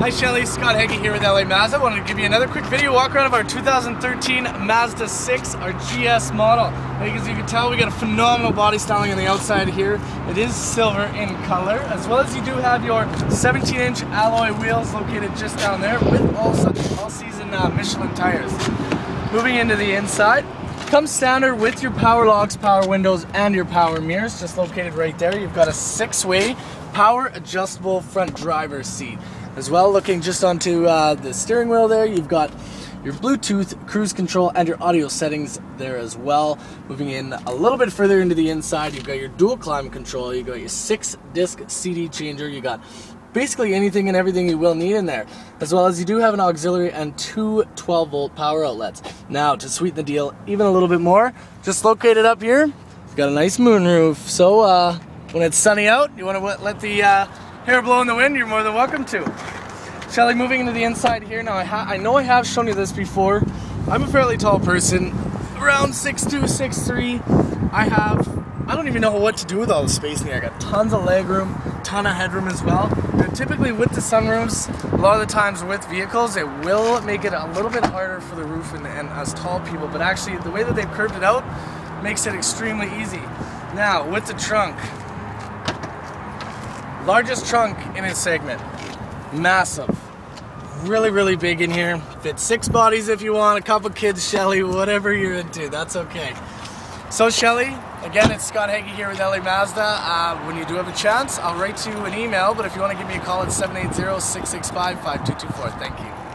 Hi Shelly, Scott Heggie here with LA Mazda. I wanted to give you another quick video walk around of our 2013 Mazda 6, our GS model. As you can tell, we got a phenomenal body styling on the outside here. It is silver in color, as well as you do have your 17-inch alloy wheels located just down there with such all-season uh, Michelin tires. Moving into the inside, comes standard with your power locks, power windows, and your power mirrors, just located right there. You've got a six-way power adjustable front driver's seat. As well, looking just onto uh, the steering wheel there, you've got your Bluetooth cruise control and your audio settings there as well. Moving in a little bit further into the inside, you've got your dual climate control, you've got your six disc CD changer, you got basically anything and everything you will need in there. As well as you do have an auxiliary and two 12 volt power outlets. Now, to sweeten the deal even a little bit more, just located up here, you've got a nice moonroof. So uh, when it's sunny out, you want to let the uh, hair blow in the wind, you're more than welcome to. Shelly, moving into the inside here now, I, I know I have shown you this before. I'm a fairly tall person, around 6'2", 6'3". I have, I don't even know what to do with all the space in here. I got tons of leg room, ton of headroom as well. Typically with the sunroofs, a lot of the times with vehicles, it will make it a little bit harder for the roof and, and us tall people, but actually the way that they've curved it out makes it extremely easy. Now, with the trunk, Largest trunk in its segment. Massive. Really, really big in here. Fit six bodies if you want, a couple kids, Shelly, whatever you're into, that's okay. So Shelly, again, it's Scott Heggie here with LA Mazda. Uh, when you do have a chance, I'll write you an email, but if you want to give me a call, it's 780-665-5224. Thank you.